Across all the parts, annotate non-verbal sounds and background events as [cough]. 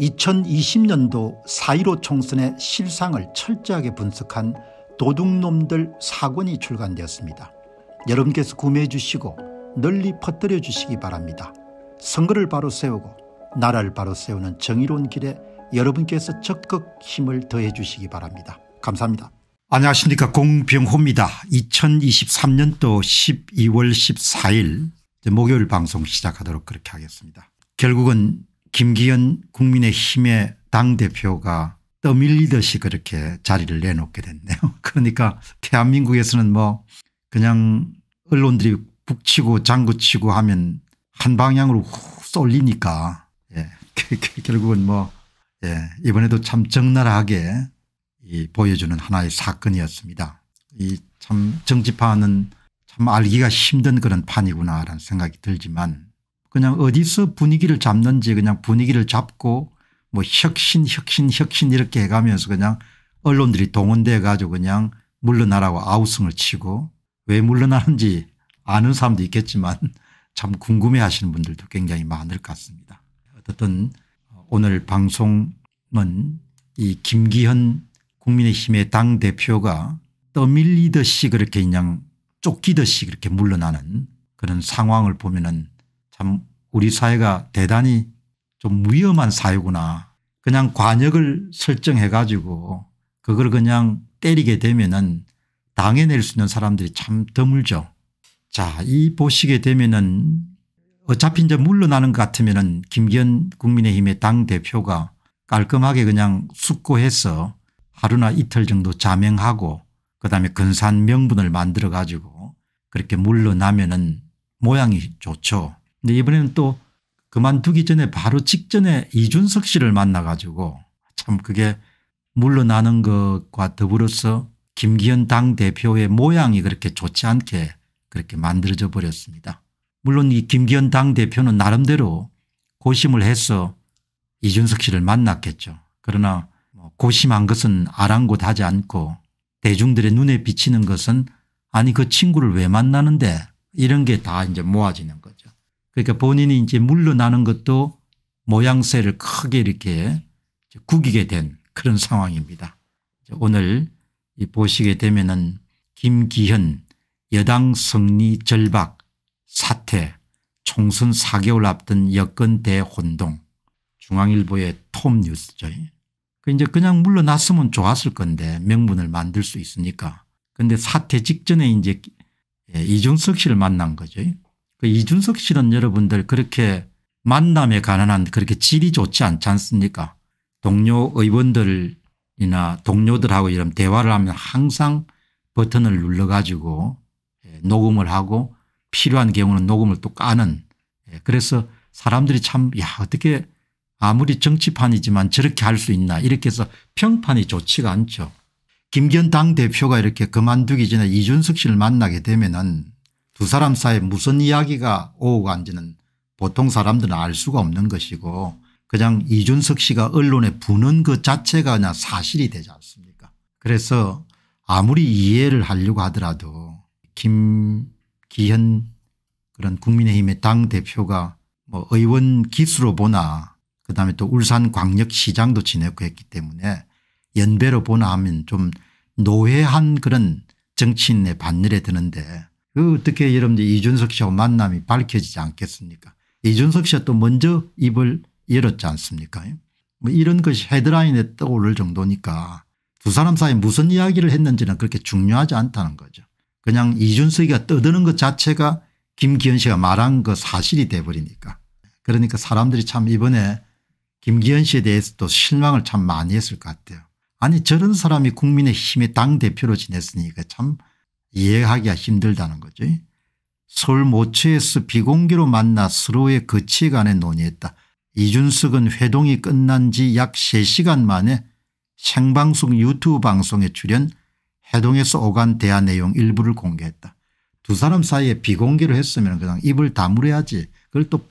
2020년도 4.15 총선의 실상을 철저하게 분석한 도둑놈들 사권이 출간되었습니다. 여러분께서 구매해 주시고 널리 퍼뜨려 주시기 바랍니다. 선거를 바로 세우고 나라를 바로 세우는 정의로운 길에 여러분께서 적극 힘을 더해 주시기 바랍니다. 감사합니다. 안녕하십니까 공병호입니다. 2023년도 12월 14일 목요일 방송 시작하도록 그렇게 하겠습니다. 결국은 김기현 국민의힘의 당대표가 떠밀리듯이 그렇게 자리를 내놓게 됐네요. [laughs] 그러니까 대한민국에서는 뭐 그냥 언론들이 북치고 장구치고 하면 한 방향으로 훅 쏠리니까 예. [laughs] 결국은 뭐 예. 이번에도 참 적나라하게 이 보여주는 하나의 사건이었습니다. 이 참 정치판은 참 알기가 힘든 그런 판이구나라는 생각이 들지만 그냥 어디서 분위기를 잡는지 그냥 분위기를 잡고 뭐 혁신 혁신 혁신 이렇게 해가면서 그냥 언론들이 동원돼 가지고 그냥 물러나라고 아우성을 치고 왜 물러나는지 아는 사람도 있겠지만 [laughs] 참 궁금해 하시는 분들도 굉장히 많을 것 같습니다. 어떻든 오늘 방송은 이 김기현 국민의힘의 당대표가 떠밀리듯이 그렇게 그냥 쫓기듯이 그렇게 물러나는 그런 상황을 보면은 참 우리 사회가 대단히 좀 위험한 사회구나. 그냥 관역을 설정해 가지고 그걸 그냥 때리게 되면은 당해낼 수 있는 사람들이 참 드물죠. 자, 이 보시게 되면은 어차피 이제 물러나는 것 같으면은 김기현 국민의힘의 당 대표가 깔끔하게 그냥 숙고해서 하루나 이틀 정도 자명하고 그다음에 근사한 명분을 만들어 가지고 그렇게 물러나면은 모양이 좋죠. 근데 이번에는 또 그만두기 전에 바로 직전에 이준석 씨를 만나 가지고 참 그게 물러나는 것과 더불어서 김기현 당대표의 모양이 그렇게 좋지 않게 그렇게 만들어져 버렸습니다. 물론 이 김기현 당대표는 나름대로 고심을 해서 이준석 씨를 만났겠죠. 그러나 뭐 고심한 것은 아랑곳하지 않고 대중들의 눈에 비치는 것은 아니 그 친구를 왜 만나는데 이런 게 다 이제 모아지는 거죠. 그러니까 본인이 이제 물러나는 것도 모양새를 크게 이렇게 구기게 된 그런 상황입니다. 오늘 보시게 되면은 김기현 여당 승리 절박 사태 총선 4개월 앞둔 여권 대혼동 중앙일보의 톱뉴스죠. 그 이제 그냥 물러났으면 좋았을 건데 명분을 만들 수 있으니까. 그런데 사태 직전에 이제 예, 이준석 씨를 만난 거죠. 그 이준석 씨는 여러분들 그렇게 만남에 관한 한 그렇게 질이 좋지 않지 않습니까 동료 의원들이나 동료들하고 이런 대화를 하면 항상 버튼을 눌러 가지고 예, 녹음을 하고 필요한 경우는 녹음을 또 까는 예, 그래서 사람들이 참 야 어떻게 아무리 정치판이지만 저렇게 할 수 있나 이렇게 해서 평판이 좋지가 않죠. 김기현 당대표가 이렇게 그만두기 전에 이준석 씨를 만나게 되면 은 두 사람 사이에 무슨 이야기가 오고 간지는 보통 사람들은 알 수가 없는 것이고 그냥 이준석 씨가 언론에 부는 것 자체가 그냥 사실이 되지 않습니까? 그래서 아무리 이해를 하려고 하더라도 김기현 그런 국민의힘의 당대표가 뭐 의원 기수로 보나 그다음에 또 울산광역시장도 지냈고 했기 때문에 연배로 보나 하면 좀 노회한 그런 정치인의 반열에 드는데 그 어떻게 여러분들 이준석 씨하고 만남이 밝혀지지 않겠습니까 이준석 씨가 또 먼저 입을 열었지 않습니까 뭐 이런 것이 헤드라인에 떠오를 정도니까 두 사람 사이에 무슨 이야기를 했는지는 그렇게 중요하지 않다는 거죠. 그냥 이준석이가 떠드는 것 자체가 김기현 씨가 말한 거 사실이 돼버리니까 그러니까 사람들이 참 이번에 김기현 씨에 대해서도 실망을 참 많이 했을 것 같아요. 아니 저런 사람이 국민의힘의 당대표로 지냈으니까 참 이해하기가 힘들다는 거죠. 서울 모처에서 비공개로 만나 서로의 거치에 관해 논의했다. 이준석은 회동이 끝난 지 약 3시간 만에 생방송 유튜브 방송에 출연 회동에서 오간 대화 내용 일부를 공개했다. 두 사람 사이에 비공개로 했으면 그냥 입을 다물어야지 그걸 또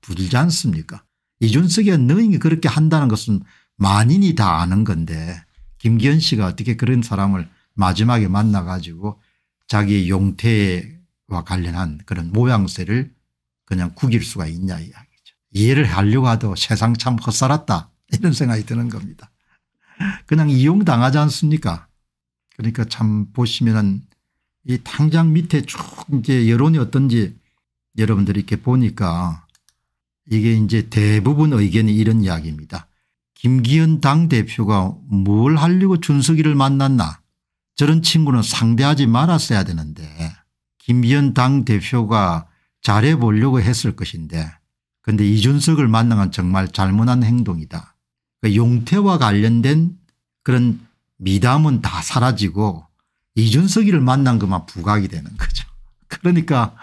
부들지 않습니까 이준석이 너희 그렇게 한다는 것은 만인이 다 아는 건데 김기현 씨가 어떻게 그런 사람을 마지막에 만나 가지고 자기 용태와 관련한 그런 모양새를 그냥 구길 수가 있냐 이야기죠. 이해를 하려고 하도 세상 참 헛살았다 이런 생각이 드는 겁니다. 그냥 이용당하지 않습니까 그러니까 참 보시면은 이 당장 밑에 쭉 이제 여론이 어떤지 여러분들이 이렇게 보니까 이게 이제 대부분 의견이 이런 이야기입니다. 김기현 당대표가 뭘 하려고 준석이를 만났나 저런 친구는 상대하지 말았어야 되는데 김기현 당대표가 잘해보려고 했을 것인데 그런데 이준석을 만난 건 정말 잘못한 행동이다. 그 용태와 관련된 그런 미담은 다 사라지고 이준석이를 만난 것만 부각이 되는 거죠. [laughs] 그러니까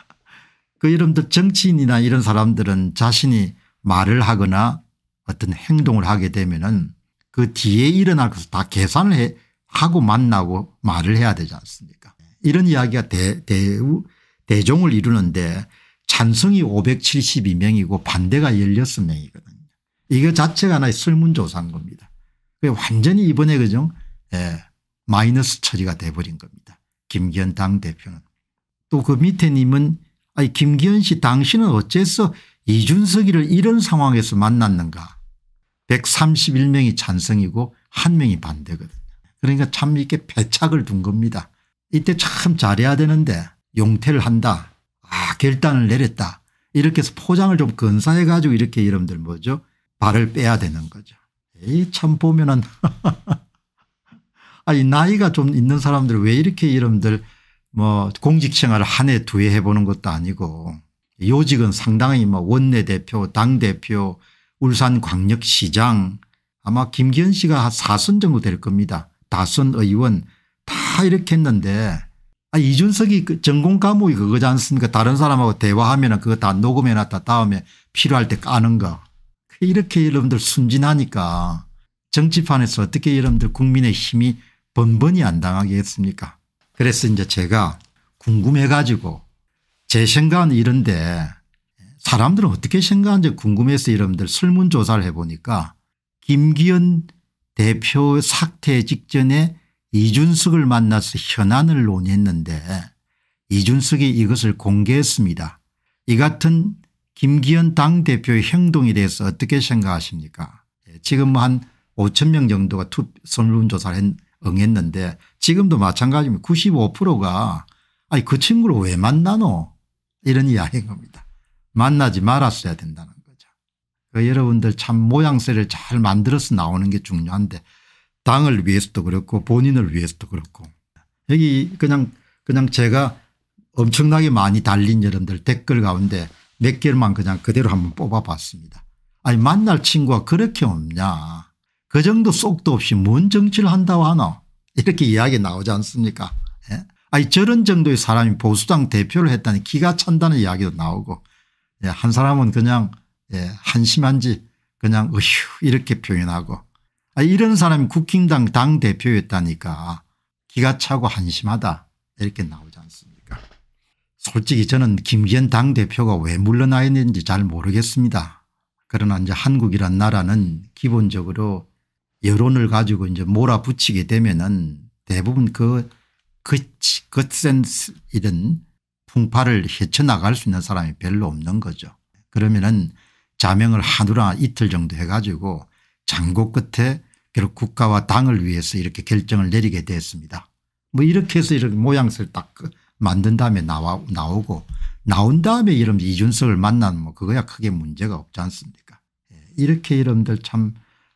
그 여러분들 정치인이나 이런 사람들은 자신이 말을 하거나 어떤 행동을 하게 되면은 그 뒤에 일어날 것을 다 계산을 해 하고 만나고 말을 해야 되지 않습니까 이런 이야기가 대, 대, 대종을 이루는데 찬성이 572명이고 반대가 16명이거든요. 이거 자체가 하나의 설문조사인 겁니다. 완전히 이번에 그죠 예, 마이너스 처리가 돼버린 겁니다. 김기현 당대표는. 또 그 밑에 님은 아니 김기현 씨 당신은 어째서 이준석이를 이런 상황에서 만났는가 131명이 찬성이고 한 명이 반대거든요. 그러니까 참 이렇게 패착을 둔 겁니다. 이때 참 잘해야 되는데 용태를 한다. 아 결단을 내렸다. 이렇게 해서 포장을 좀 근사해 가지고 이렇게 여러분들 뭐죠 발을 빼야 되는 거죠. 에이 참 보면은 [laughs] 아니 나이가 좀 있는 사람들 왜 이렇게 여러분들 뭐 공직 생활을 한 해 두 해 해보는 것도 아니고 요직은 상당히 뭐 원내대표 당대표 울산광역시장 아마 김기현 씨가 4선 정도 될 겁니다. 다선 의원 다 이렇게 했는데 아 이준석이 그 전공 과목이 그거지 않습니까? 다른 사람하고 대화하면 그거 다 녹음해놨다 다음에 필요할 때 까는 거. 이렇게 여러분들 순진하니까 정치판에서 어떻게 여러분들 국민의 힘이 번번이 안 당하겠습니까? 그래서 이제 제가 궁금해 가지고 제 생각은 이런데 사람들은 어떻게 생각하는지 궁금해서 여러분들 설문조사를 해보니까 김기현 대표 사퇴 직전에 이준석을 만나서 현안을 논의했는데 이준석이 이것을 공개했습니다. 이 같은 김기현 당대표의 행동에 대해서 어떻게 생각하십니까 예, 지금 뭐한 5천 명 정도가 투 설문조사를 응했는데 지금도 마찬가지입니다. 95%가 아니 그 친구를 왜 만나노 이런 이야기인 겁니다. 만나지 말았어야 된다는. 그 여러분들 참 모양새를 잘 만들어서 나오는 게 중요한데 당을 위해서도 그렇고 본인을 위해서도 그렇고 여기 그냥 그냥 제가 엄청나게 많이 달린 여러분들 댓글 가운데 몇 개만 그냥 그대로 한번 뽑아봤습니다. 아니 만날 친구가 그렇게 없냐. 그 정도 속도 없이 뭔 정치를 한다고 하나 이렇게 이야기 나오지 않습니까 예? 아니 저런 정도의 사람이 보수당 대표를 했다니 기가 찬다는 이야기도 나오고 예, 한 사람은 그냥 예, 한심한지 그냥 어휴 이렇게 표현하고 아, 이런 사람이 국힘당 당대표였다니까 기가 차고 한심하다 이렇게 나오지 않습니까 솔직히 저는 김기현 당대표가 왜 물러나야 되는지 잘 모르겠습니다. 그러나 이제 한국이란 나라는 기본적으로 여론을 가지고 이제 몰아붙이게 되면은 대부분 그, 그, 거센 이런 풍파를 헤쳐나갈 수 있는 사람이 별로 없는 거죠. 그러면은 자명을 하루나 이틀 정도 해가지고 장고 끝에 결국 국가와 당을 위해서 이렇게 결정을 내리게 됐습니다. 뭐 이렇게 해서 이렇게 모양새를 딱그 만든 다음에 나와 나오고 나온 다음에 이런 이준석을 만나면 뭐 그거야 크게 문제가 없지 않습니까 예, 이렇게 여러분들 참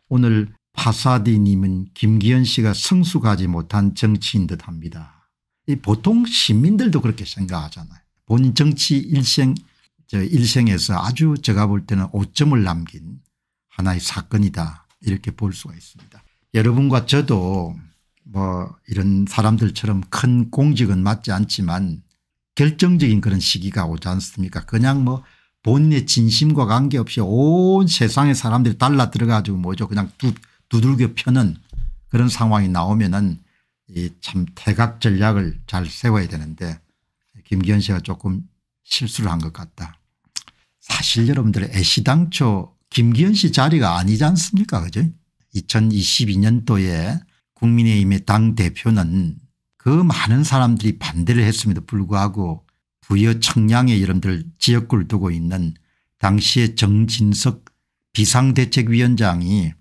오늘 파사디님은 김기현 씨가 성숙하지 못한 정치인 듯 합니다. 보통 시민들도 그렇게 생각하잖아요. 본인 정치 일생 저 일생에서 아주 제가 볼 때는 오점을 남긴 하나의 사건이다 이렇게 볼 수가 있습니다. 여러분과 저도 뭐 이런 사람들처럼 큰 공직은 맞지 않지만 결정적인 그런 시기가 오지 않습니까 그냥 뭐 본인의 진심과 관계없이 온 세상의 사람들이 달라 들어가지고 뭐죠 그냥 두 두들겨 펴는 그런 상황이 나오면은 참 태각 전략을 잘 세워야 되는데 김기현 씨가 조금 실수를 한 것 같다. 사실 여러분들 애시당초 김기현 씨 자리가 아니지 않습니까 그죠 2022년도에 국민의힘의 당대표는 그 많은 사람들이 반대를 했음에도 불구하고 부여 청량에 여러분들 지역구를 두고 있는 당시의 정진석 비상대책위원장이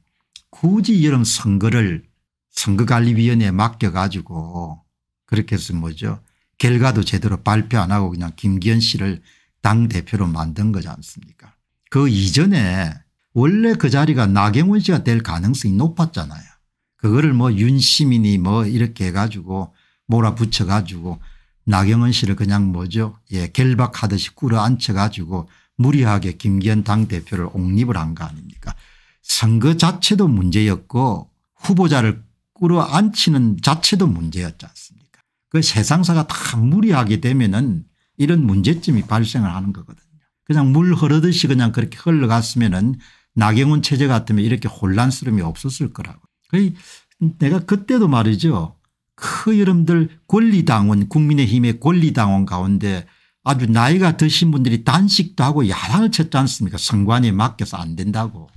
굳이 여름 선거를 선거관리위원회에 맡겨가지고 그렇게 해서 뭐죠. 결과도 제대로 발표 안 하고 그냥 김기현 씨를 당대표로 만든 거지 않습니까 그 이전에 원래 그 자리가 나경원 씨가 될 가능성이 높았잖아요. 그거를 뭐 윤시민이 뭐 이렇게 해가지고 몰아붙여 가지고 나경원 씨를 그냥 뭐죠. 예, 결박하듯이 꿇어 앉혀 가지고 무리하게 김기현 당대표를 옹립을 한 거 아닙니까 선거 자체도 문제였고 후보자를 꿇어 앉히는 자체도 문제였지 않습니까 그 세상사가 다 무리하게 되면은 이런 문제점이 발생을 하는 거거든요. 그냥 물 흐르듯이 그냥 그렇게 흘러갔으면은 나경원 체제 같으면 이렇게 혼란스러움이 없었을 거라고. 내가 그때도 말이죠. 그 여러분들 권리당원 국민의힘의 권리당원 가운데 아주 나이가 드신 분들이 단식도 하고 야단을 쳤지 않습니까 선관위에 맡겨서 안 된다고.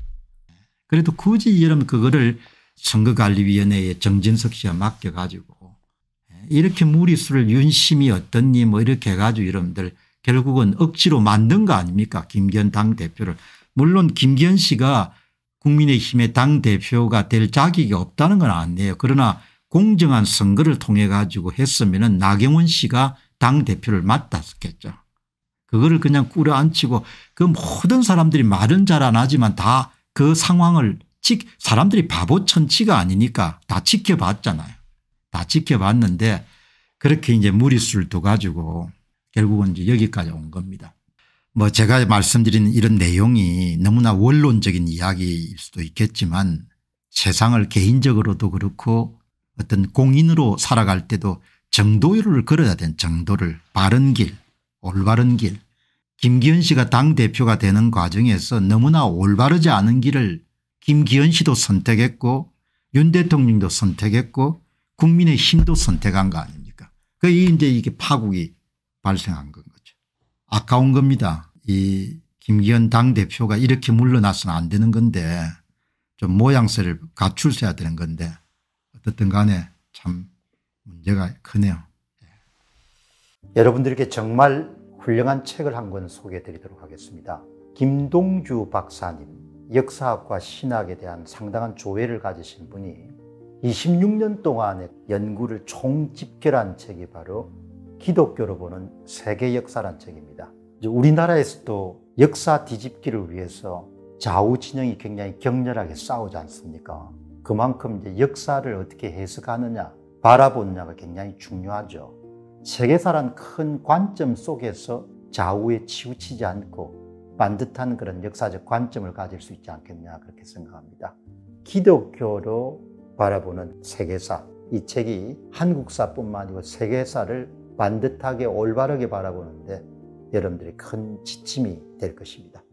그래도 굳이 여러분 그거를 선거관리위원회에 정진석 씨가 맡겨가지고 이렇게 무리수를 윤심이 어떻니 뭐 이렇게 해가지고 여러분들 결국은 억지로 만든 거 아닙니까 김기현 당대표를. 물론 김기현 씨가 국민의힘의 당대표가 될 자격이 없다는 건 아니에요. 그러나 공정한 선거를 통해 가지고 했으면 나경원 씨가 당대표를 맡았겠죠. 그거를 그냥 꿇어 앉히고 그 모든 사람들이 말은 잘 안 하지만 다 그 상황을 지 사람들이 바보 천치가 아니니까 다 지켜봤잖아요. 다 지켜봤는데 그렇게 이제 무리수를 둬 가지고 결국은 이제 여기까지 온 겁니다. 뭐 제가 말씀드린 이런 내용이 너무나 원론적인 이야기일 수도 있겠지만 세상을 개인적으로도 그렇고 어떤 공인으로 살아갈 때도 정도를 걸어야 된 정도를 바른 길 올바른 길 김기현 씨가 당대표가 되는 과정에서 너무나 올바르지 않은 길을 김기현 씨도 선택했고 윤 대통령도 선택했고 국민의 힘도 선택한 거 아닙니까 그 이제 이게 파국이 발생한 건 거죠. 아까운 겁니다. 이 김기현 당대표가 이렇게 물러나서는 안 되는 건데 좀 모양새를 갖출어야 되는 건데 어떻든 간에 참 문제가 크네요. 여러분들께 정말 훌륭한 책을 한 권 소개해 드리도록 하겠습니다. 김동주 박사님 역사학과 신학에 대한 상당한 조예를 가지신 분이 26년 동안의 연구를 총집결한 책이 바로 기독교로 보는 세계 역사란 책입니다. 우리나라에서도 역사 뒤집기를 위해서 좌우 진영이 굉장히 격렬하게 싸우지 않습니까? 그만큼 이제 역사를 어떻게 해석하느냐, 바라보느냐가 굉장히 중요하죠. 세계사란 큰 관점 속에서 좌우에 치우치지 않고 반듯한 그런 역사적 관점을 가질 수 있지 않겠냐 그렇게 생각합니다. 기독교로 바라보는 세계사 이 책이 한국사뿐만 아니고 세계사를 반듯하게 올바르게 바라보는데 여러분들이 큰 지침이 될 것입니다.